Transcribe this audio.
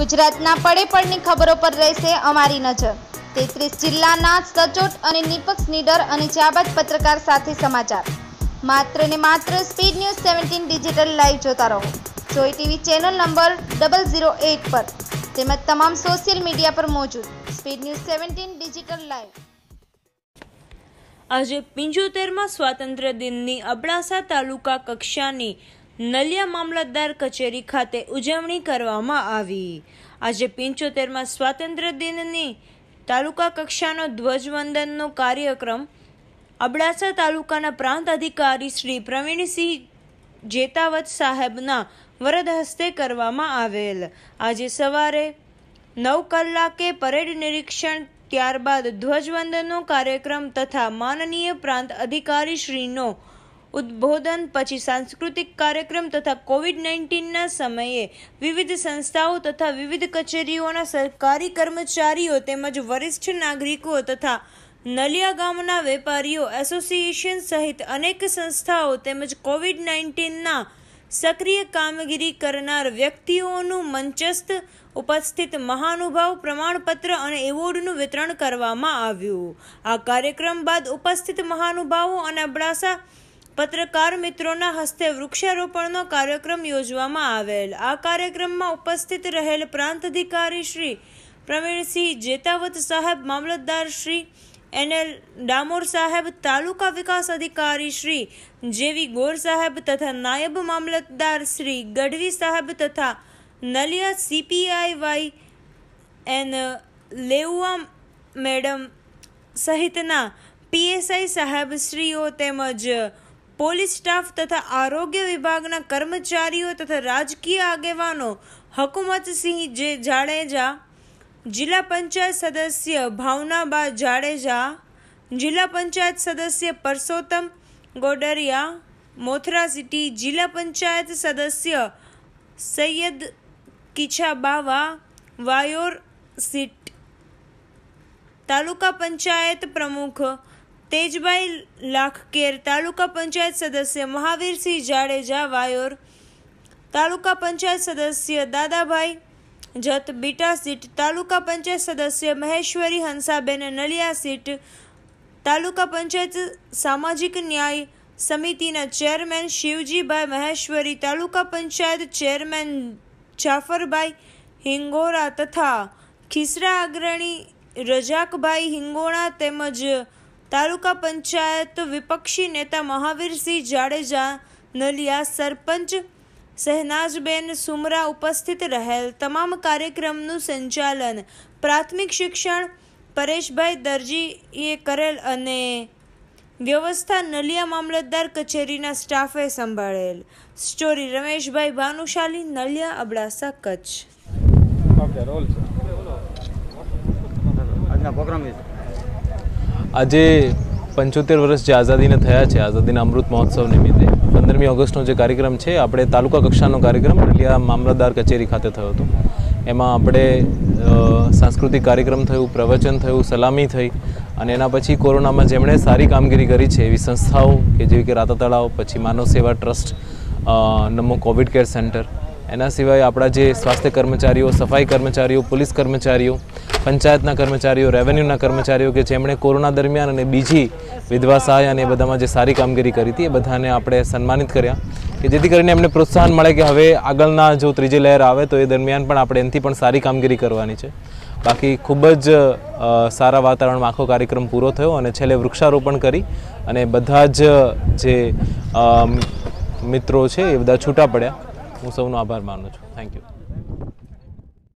ગુજરાતના પડે પડની ખબરો પર રહેશે અમારી નજર. તેત્રીસ જિલ્લાના સચોટ અને નિપક્ષ નીડર અને જાબાદ પત્રકાર સાથે સમાચાર. માત્ર ને માત્ર speed news seventeen digital live જોતા રહો. જોઈ TV channel number double zero eight પર. તેમજ તમામ સોશિયલ મીડિયા પર મોજૂદ. Speed news seventeen digital live. આજે પંચોતેરમાં સ્વાતંત્ર્ય દિનની અબડાસા તાલુકા કક્ષાની નલિયા મામલતદાર કચેરી ખાતે ઉજવણી કરવામાં આવી. આજે પંચોતેરમાં સ્વાતંત્ર્ય દિનની તાલુકા કક્ષાનો ધ્વજવંદનનો કાર્યક્રમ અબડાસા તાલુકાના પ્રાંત અધિકારી શ્રી પ્રવીણસિંહ જેતાવત સાહેબના વરદ હસ્તે કરવામાં આવેલ. આજે સવારે નવ કલાકે પરેડ નિરીક્ષણ, ત્યારબાદ ધ્વજવંદનનો કાર્યક્રમ તથા માનનીય પ્રાંત અધિકારી શ્રીનો ઉદ્બોધન પછી સાંસ્કૃતિક કાર્યક્રમ તથા કોવિડ નાઇન્ટીનના સમયે વિવિધ સંસ્થાઓ તથા વિવિધ કચેરીઓના સરકારી કર્મચારીઓ તેમજ વરિષ્ઠ નાગરિકો તથા નલિયા ગામના વેપારીઓ, એસોસિએશન સહિત અનેક સંસ્થાઓ તેમજ કોવિડ નાઇન્ટીનના સક્રિય કામગીરી કરનાર વ્યક્તિઓનું મંચસ્થ, ઉપસ્થિત મહાનુભાવ, પ્રમાણપત્ર અને એવોર્ડનું વિતરણ કરવામાં આવ્યું. આ કાર્યક્રમ બાદ ઉપસ્થિત મહાનુભાવો અને અબડાસા પત્રકાર મિત્રોના હસ્તે વૃક્ષારોપણનો કાર્યક્રમ યોજવામાં આવેલ. આ કાર્યક્રમમાં ઉપસ્થિત રહેલ પ્રાંત અધિકારી શ્રી પ્રવીણસિંહ જેતાવત સાહેબ, મામલતદાર શ્રી એનએલ ડામોર સાહેબ, તાલુકા વિકાસ અધિકારી શ્રી જેવી ગોર સાહેબ તથા નાયબ મામલતદાર શ્રી ગઢવી સાહેબ તથા Naliya CPI Y N Leua madam સહિતના પીએસઆઈ સાહેબ શ્રીઓ તેમજ પોલીસ સ્ટાફ તથા આરોગ્ય વિભાગના કર્મચારીઓ તથા રાજકીય આગેવાનો હકુમતસિંહ જે જાડેજા, જિલ્લા પંચાયત સદસ્ય ભાવનાબા જાડેજા, જિલ્લા પંચાયત સદસ્ય પરસોત્તમ ગોડરિયા, મોથરા સિટી જિલ્લા પંચાયત સદસ્ય સૈયદ કિછાબાવા, વાયોર સીટ, તાલુકા પંચાયત પ્રમુખ તેજભાઈ લાખકેર તાલુકા પંચાયત સદસ્ય મહાવીરસિંહ જાડેજા વાયોર તાલુકા પંચાયત સદસ્ય દાદાભાઈ જત બીટા સીટ તાલુકા પંચાયત સદસ્ય મહેશ્વરી હંસાબેન નલિયા સીટ તાલુકા પંચાયત સામાજિક ન્યાય સમિતિના ચેરમેન શિવજીભાઈ મહેશ્વરી તાલુકા પંચાયત ચેરમેન જાફરભાઈ હિંગોરા તથા ખીસરા અગ્રણી રજાકભાઈ હિંગોણા તેમજ તાલુકા પંચાયત વિપક્ષી નેતા મહાવીરસિંહ જાડેજા નલિયા સરપંચ શહેનાજબેન સુમરા ઉપસ્થિત રહેલ. તમામ કાર્યક્રમનું સંચાલન પ્રાથમિક શિક્ષણ પરેશભાઈ દરજીએ કરેલ અને વ્યવસ્થા નલિયા મામલતદાર કચેરીના સ્ટાફે સંભાળેલ. સ્ટોરી રમેશભાઈ ભાનુશાલી, નલિયા અબડાસા, કચ્છ. આજના પ્રોગ્રામ આજે પંચોતેર વર્ષ જે આઝાદીને થયા છે, આઝાદીના અમૃત મહોત્સવ નિમિત્તે પંદરમી ઓગસ્ટનો જે કાર્યક્રમ છે, આપણે તાલુકા કક્ષાનો કાર્યક્રમ નલિયા મામલતદાર કચેરી ખાતે થયો હતો. એમાં આપણે સાંસ્કૃતિક કાર્યક્રમ થયું, પ્રવચન થયું, સલામી થઈ અને એના પછી કોરોનામાં જેમણે સારી કામગીરી કરી છે, એવી સંસ્થાઓ કે જેવી કે રાતા તળાવ પછી Manav Seva trust Namo covid care centre એના સિવાય આપણા જે સ્વાસ્થ્ય કર્મચારીઓ, સફાઈ કર્મચારીઓ, પોલીસ કર્મચારીઓ, પંચાયતના કર્મચારીઓ, રેવન્યુના કર્મચારીઓ કે જેમણે કોરોના દરમિયાન અને બીજી વિધવા સહાય અને એ બધામાં જે સારી કામગીરી કરી હતી, એ બધાને આપણે સન્માનિત કર્યા કે જેથી કરીને એમને પ્રોત્સાહન મળે કે હવે આગળના જો ત્રીજી લહેર આવે તો એ દરમિયાન પણ આપણે એનાથી પણ સારી કામગીરી કરવાની છે. બાકી ખૂબ જ સારા વાતાવરણમાં આખો કાર્યક્રમ પૂરો થયો અને છેલ્લે વૃક્ષારોપણ કરી અને બધા જ જે મિત્રો છે એ બધા છૂટા પડ્યા. હું સૌનો આભાર માનું છું. Thank you